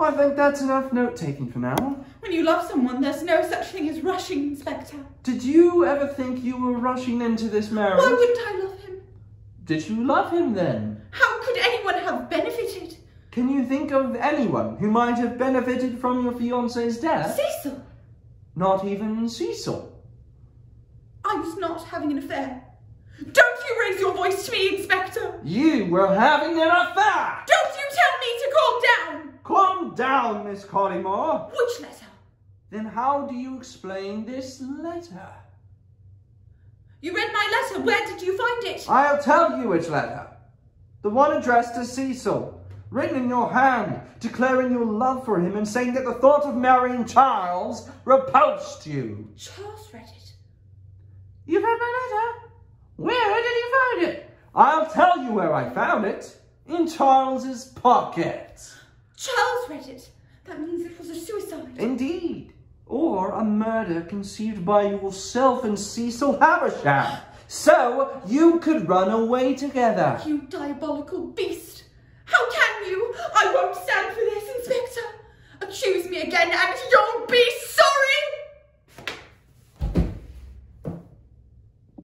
I think that's enough note-taking for now. When you love someone, there's no such thing as rushing, Inspector. Did you ever think you were rushing into this marriage? Why wouldn't I love him? Did you love him then? How could anyone have benefited? Can you think of anyone who might have benefited from your fiance's death? Cecil! Not even Cecil. I was not having an affair. Don't you raise your voice to me, Inspector! You were having an affair! Down, Miss Collymore. Which letter? Then how do you explain this letter? You read my letter. Where did you find it? I'll tell you which letter. The one addressed to Cecil, written in your hand, declaring your love for him and saying that the thought of marrying Charles repulsed you. Charles read it. You read my letter? Where did you find it? I'll tell you where I found it. In Charles's pocket. Charles read it. That means it was a suicide. Indeed. Or a murder conceived by yourself and Cecil Havisham. So you could run away together. You diabolical beast. How can you? I won't stand for this, Inspector. Accuse me again and